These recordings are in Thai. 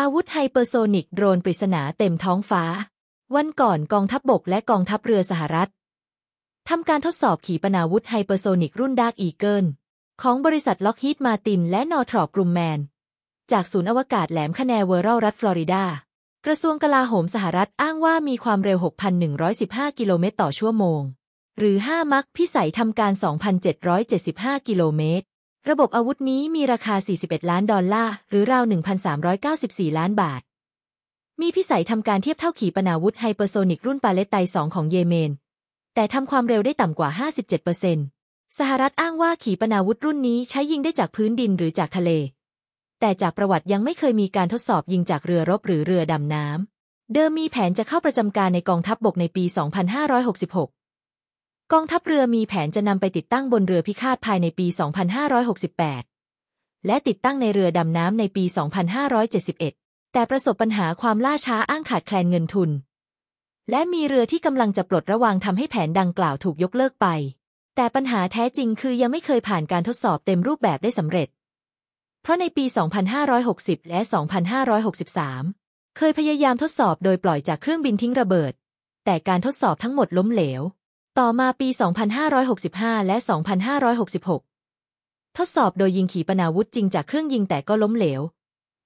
อาวุธไฮเปอร์โซนิกโดรนปริศนาเต็มท้องฟ้า วันก่อนกองทัพบกและกองทัพเรือสหรัฐทำการทดสอบขีปนาวุธไฮเปอร์โซนิกรุ่น Dark Eagle ของบริษัท Lockheed Martin และ Northrop Grumman จากศูนย์อวกาศแหลมคานาเวอรัลรัฐฟลอริดากระทรวงกลาโหมสหรัฐอ้างว่ามีความเร็ว 6,115 กิโลเมตรต่อชั่วโมง หรือ 5 มัคพิสัยทำการ 2,775 กิโลเมตร ระบบอาวุธนี้มีราคา 41 ล้านดอลลาร์ หรือราว 1,394 ล้านบาท มีพิสัยทำการเทียบเท่าขีปนาวุธไฮเปอร์โซนิกรุ่นปาเลตไต2ของเยเมน แต่ทำความเร็วได้ต่ำกว่า 57%สหรัฐอ้างว่าขีปนาวุธรุ่นนี้ใช้ยิงได้จากพื้นดินหรือจากทะเล แต่จากประวัติยังไม่เคยมีการทดสอบยิงจากเรือรบหรือเรือดำน้ำ เดิมมีแผนจะเข้าประจำการในกองทัพบบกในปี 2566 กองทัพเรือมีแผนจะนำไปติดตั้งบนเรือพิฆาตภายในปี 2568 และติดตั้งในเรือดำน้ำในปี 2571 แต่ประสบปัญหาความล่าช้าอ้างขาดแคลนเงินทุน และมีเรือที่กำลังจะปลดระวางทำให้แผนดังกล่าวถูกยกเลิกไป แต่ปัญหาแท้จริงคือยังไม่เคยผ่านการทดสอบเต็มรูปแบบได้สำเร็จ เพราะในปี 2560 และ 2563 เคยพยายามทดสอบโดยปล่อยจากเครื่องบินทิ้งระเบิด แต่การทดสอบทั้งหมดล้มเหลว ต่อมาปี 2565 และ 2566 ทดสอบโดยยิงขีปนาวุธจริงจากเครื่องยิงแต่ก็ล้มเหลว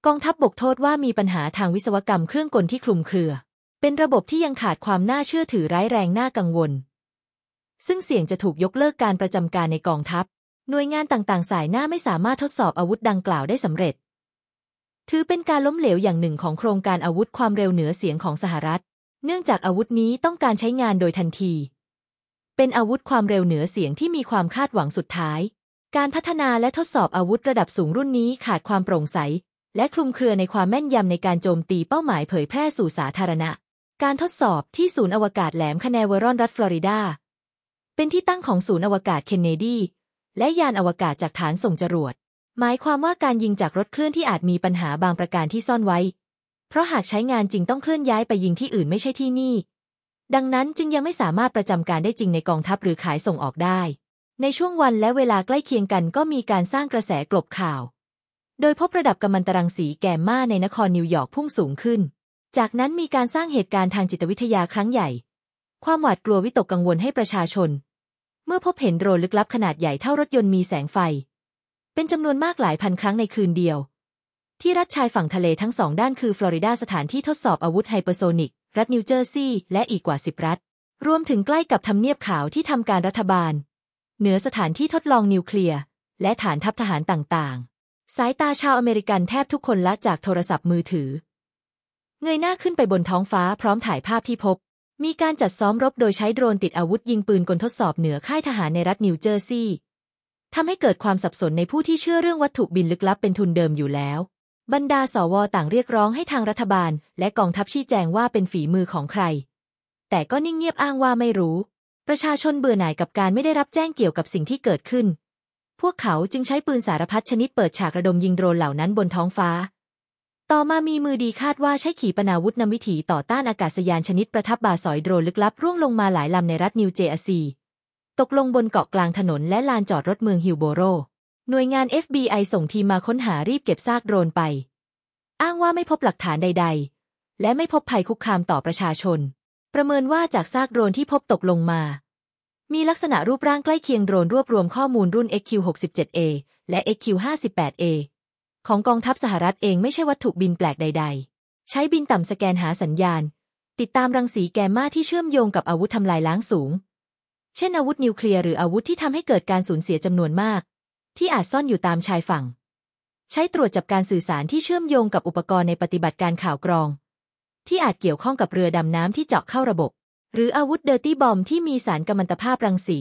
กองทัพบบกโทษว่ามีปัญหาทางวิศวกรรมเครื่องกลที่คลุมเครือ เป็นระบบที่ยังขาดความน่าเชื่อถือร้ายแรงน่ากังวล ซึ่งเสี่ยงจะถูกยกเลิกการประจำการในกองทัพ หน่วยงานต่างๆ สายหน้าไม่สามารถทดสอบอาวุธดังกล่าวได้สำเร็จ ถือเป็นการล้มเหลวอย่างหนึ่งของโครงการอาวุธความเร็วเหนือเสียงของสหรัฐ เนื่องจากอาวุธนี้ต้องการใช้งานโดยทันที เป็นอาวุธความเร็วเหนือเสียงที่มีความคาดหวังสุดท้าย การพัฒนาและทดสอบอาวุธระดับสูงรุ่นนี้ขาดความโปร่งใส และคลุมเครือในความแม่นยำในการโจมตีเป้าหมายเผยแพร่สู่สาธารณะ การทดสอบที่ศูนย์อวกาศแหลมคาแนเวอรอนรัฐฟลอริดา เป็นที่ตั้งของศูนย์อวกาศเคนเนดี และยานอวกาศจากฐานส่งจรวด หมายความว่าการยิงจากรถเคลื่อนที่อาจมีปัญหาบางประการที่ซ่อนไว้ เพราะหากใช้งานจริงต้องเคลื่อนย้ายไปยิงที่อื่นไม่ใช่ที่นี่ ดังนั้นจึงยังไม่สามารถประจำการได้จริงในกองทัพหรือขายส่งออกได้ ในช่วงวันและเวลาใกล้เคียงกันก็มีการสร้างกระแสกลบข่าว โดยพบระดับกัมมันตรังสีแกมมาในนครนิวยอร์กพุ่งสูงขึ้น จากนั้นมีการสร้างเหตุการณ์ทางจิตวิทยาครั้งใหญ่ ความหวาดกลัววิตกกังวลให้ประชาชน เมื่อพบเห็นโดรนลึกลับขนาดใหญ่เท่ารถยนต์มีแสงไฟ เป็นจำนวนมากหลายพันครั้งในคืนเดียว ที่รัฐชายฝั่งทะเลทั้งสองด้านคือฟลอริดาสถานที่ทดสอบอาวุธไฮเปอร์โซนิก รัฐนิวเจอร์ซีย์และอีกกว่าสิบรัฐ รวมถึงใกล้กับทำเนียบขาวที่ทำการรัฐบาล เหนือสถานที่ทดลองนิวเคลียร์ และฐานทัพทหารต่างๆ สายตาชาวอเมริกันแทบทุกคนละจากโทรศัพท์มือถือ เงยหน้าขึ้นไปบนท้องฟ้าพร้อมถ่ายภาพที่พบ มีการจัดซ้อมรบโดยใช้โดรนติดอาวุธยิงปืนกลทดสอบเหนือค่ายทหารในรัฐนิวเจอร์ซีย์ทำให้เกิดความสับสนในผู้ที่เชื่อเรื่องวัตถุบินลึกลับเป็นทุนเดิมอยู่แล้ว บรรดาสวต่างเรียกร้องให้ทางรัฐบาล และกองทัพชี้แจงว่าเป็นฝีมือของใคร แต่ก็นิ่งเงียบอ้างว่าไม่รู้ ประชาชนเบื่อหน่ายกับการไม่ได้รับแจ้งเกี่ยวกับสิ่งที่เกิดขึ้น พวกเขาจึงใช้ปืนสารพัดชนิดเปิดฉากระดมยิงโดรนเหล่านั้นบนท้องฟ้า ต่อมามีมือดีคาดว่าใช้ขีปนาวุธนำวิถีต่อต้านอากาศยานชนิดประทับบาสอยโดรนลึกลับร่วงลงมาหลายลำในรัฐนิวเจอร์ซีตกลงบนเกาะกลางถนนและลานจอดรถเมืองฮิลโบโร หน่วยงาน FBI ส่งทีมมาค้นหารีบเก็บซากโดรนไป อ้างว่าไม่พบหลักฐานใด ๆ และไม่พบภัยคุกคามต่อประชาชน ประเมินว่าจากซากโดรนที่พบตกลงมา มีลักษณะรูปร่างใกล้เคียงโดรนรวบรวมข้อมูลรุ่น XQ-67A และ XQ-58A ของกองทัพสหรัฐเองไม่ใช่วัตถุบินแปลกใด ๆ ใช้บินต่ำสแกนหาสัญญาณ ติดตามรังสีแกมมาที่เชื่อมโยงกับอาวุธทำลายล้างสูง เช่นอาวุธนิวเคลียร์หรืออาวุธที่ทำให้เกิดการสูญเสียจำนวนมาก ที่อาจซ่อนอยู่ตามชายฝั่ง ใช้ตรวจจับการสื่อสารที่เชื่อมโยงกับอุปกรณ์ในปฏิบัติการข่าวกรอง ที่อาจเกี่ยวข้องกับเรือดำน้ำที่เจาะเข้าระบบ หรืออาวุธ dirty bomb ที่มีสารกัมมันตภาพรังสี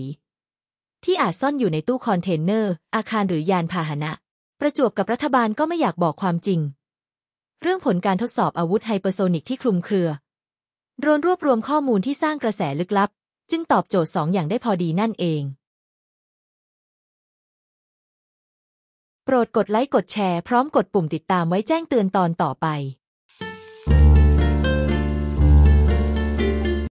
ที่อาจซ่อนอยู่ในตู้คอนเทนเนอร์ อาคารหรือยานพาหนะ ประจวบกับรัฐบาลก็ไม่อยากบอกความจริง เรื่องผลการทดสอบอาวุธไฮเปอร์โซนิกที่คลุมเครือโดนรวบรวมข้อมูลที่สร้างกระแสลึกลับ จึงตอบโจทย์สองอย่างได้พอดีนั่นเอง โปรดกดไลค์กดแชร์พร้อมกดปุ่มติดตามไว้แจ้งเตือนตอนต่อไป